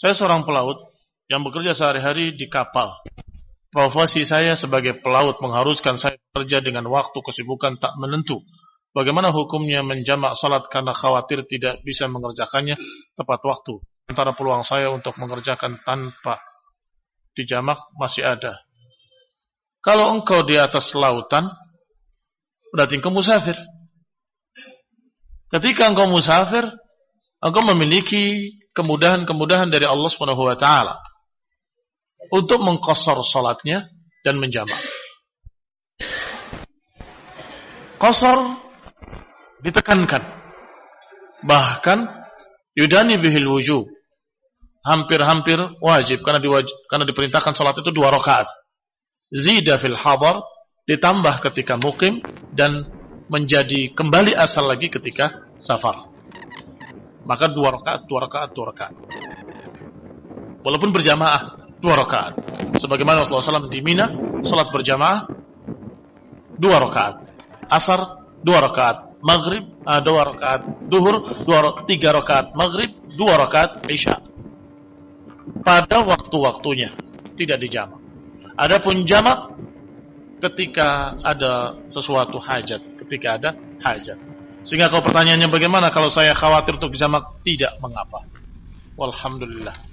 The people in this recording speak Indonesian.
Saya seorang pelaut yang bekerja sehari-hari di kapal. Profesi saya sebagai pelaut mengharuskan saya bekerja dengan waktu kesibukan tak menentu. Bagaimana hukumnya menjamak salat karena khawatir tidak bisa mengerjakannya tepat waktu. Antara peluang saya untuk mengerjakan tanpa dijamak masih ada. Kalau engkau di atas lautan, berarti engkau musafir. Ketika engkau musafir, engkau memiliki kemudahan-kemudahan dari Allah Subhanahu wa taala untuk mengkosor salatnya dan menjamak. Kosor ditekankan. Bahkan yudani bihil wujub. Hampir-hampir wajib karena diwajib, karena diperintahkan salat itu dua rakaat. Zida fil hadar ditambah ketika mukim dan menjadi kembali asal lagi ketika safar. Maka dua rakaat, dua rakaat, dua rakaat. Walaupun berjamaah, dua rakaat. Sebagaimana Rasulullah SAW di Mina, sholat berjamaah, dua rakaat. Asar, dua rakaat. Maghrib, uh, dua rakaat. Duhur, dua, tiga rakaat. Maghrib, dua rakaat. Isya. Pada waktu-waktunya. Tidak dijamak. Adapun jamak ketika ada sesuatu hajat. Ketika ada hajat. Sehingga kalau pertanyaannya bagaimana kalau saya khawatir untuk jamak tidak mengapa. Walhamdulillah.